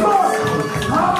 Cristo.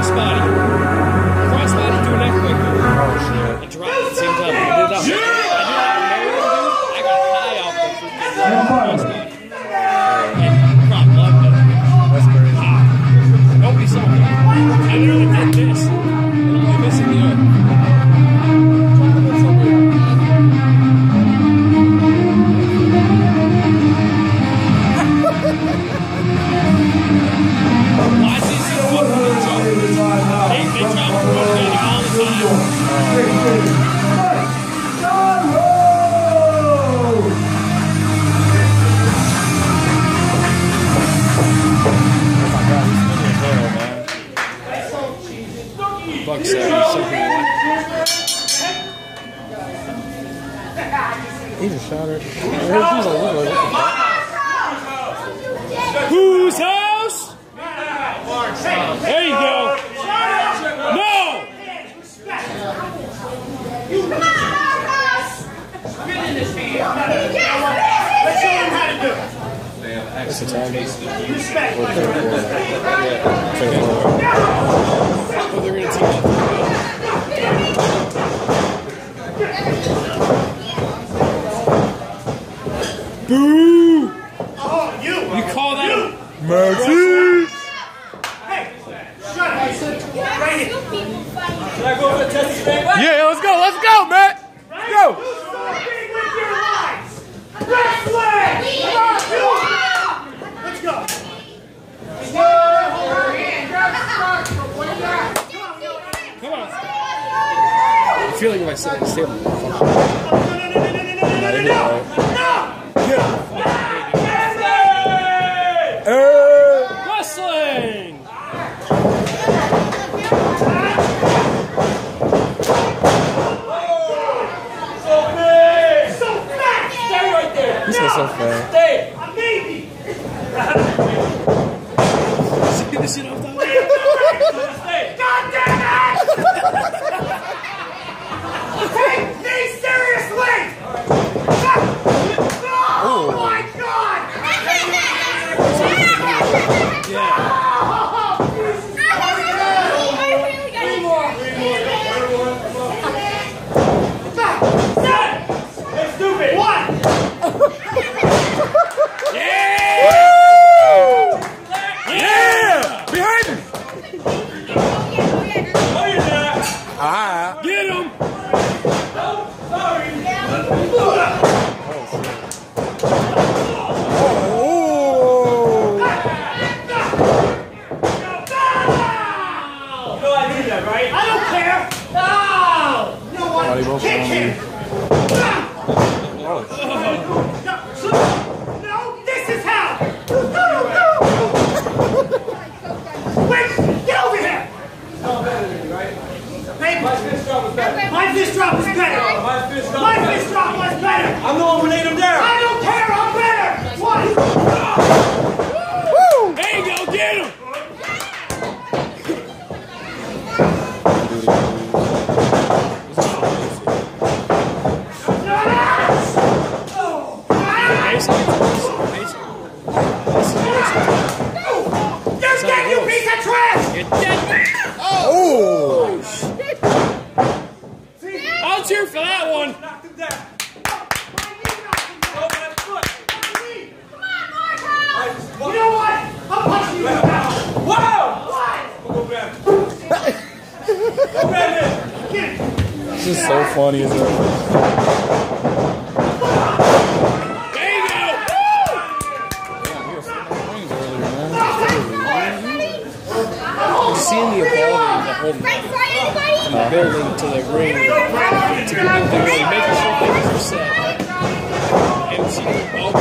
Crossbody. He just shot her. Whose house? There you go. No! That's Italian. Respect. Yeah. They're going to take Boo! Oh, you! You call that. Mercy! Hey, shut up! I said, right I go over the test today? Yeah, let's go, let's go, man! Go! Let's go! Come on! I feel like if I sit the I'm not in it. Kick him! Oh. No, this is how. Wait, get over here. Right? My fist drop was better. My fist drop was better. My fist drop was better. I'm the one who laid him down. I don't care. I'm better. What? You're dead. Oh! oh I'll cheer for that one. Knocked him down. Over that foot. You know what? I'm punching you now. Wow! What? Go grab him. Go grab him. Get it. This is so funny as well. Evolving, the building to the ring, to the building, making sure things are set. And see, all,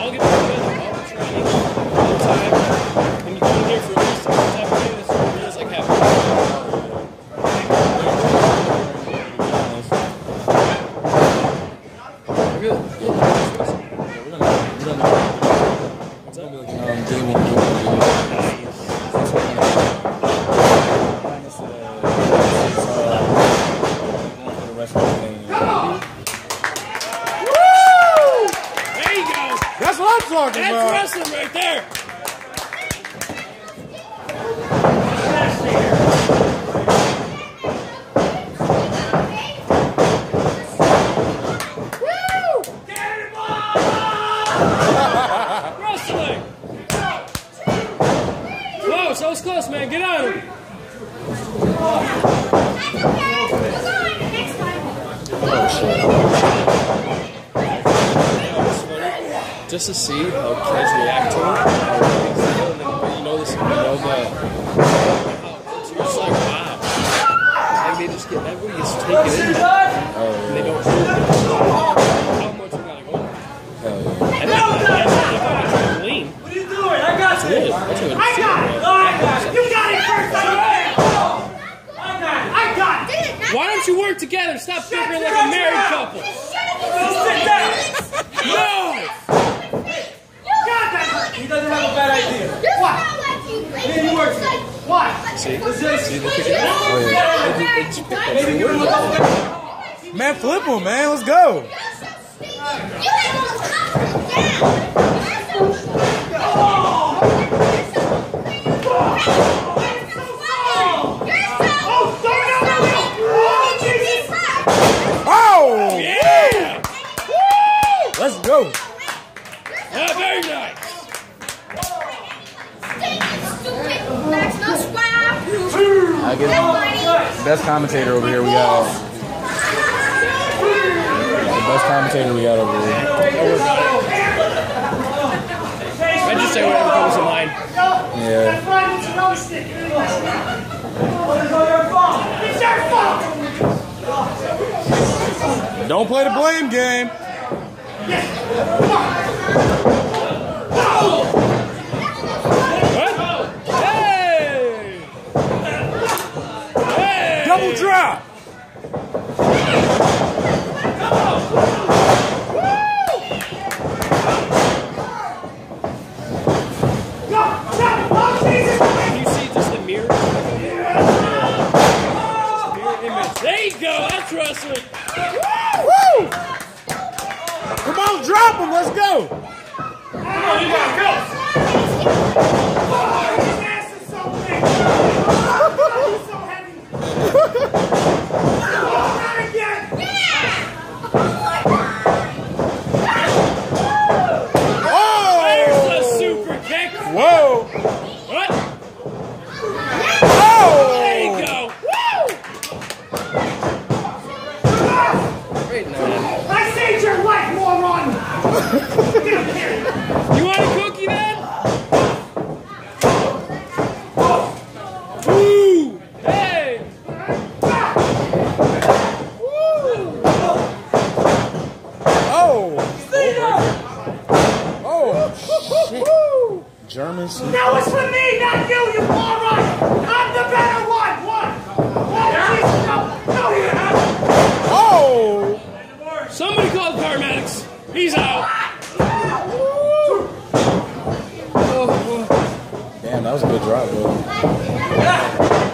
all get That's about. wrestling right there. Wrestling. Close, that was close, man. Get on oh, him. Just to see how kids react to it, how they feel, and then, but you know this, you know the. So you're just like, wow. Like they just get, everybody gets taken in. And they don't know how much you gotta go. Hell yeah. And then, that's like a. What are you doing? I got Good. you. That's what I got it. I got it. You got it first. I got it. I got it. I got it. Why don't you work together? Stop bickering like a married couple. Sit down. No! God, that hurt. He doesn't have a bad idea. What? you work. What? Man, flip him, man. Let's go. Oh, sorry, no, no, no. Oh, Jesus. Oh! Yeah! Let's go. Oh, very nice. I get best commentator over here we got. The best commentator we got over here. I just say whatever comes to mind. Yeah. That's right, it's another stick. It's your fault. Don't play the blame game. What? Hey! Hey! Double drop. Go, go, oh, Jesus. Can you see just the mirror? Just mirror image. There you go. That's wrestling. Woo! Come on, drop him. Let's go. Oh, his you want a cookie then? Ooh, hey. Ooh. Oh. Oh, shit. German. No, it's for me, not you, you that was a good drive, though.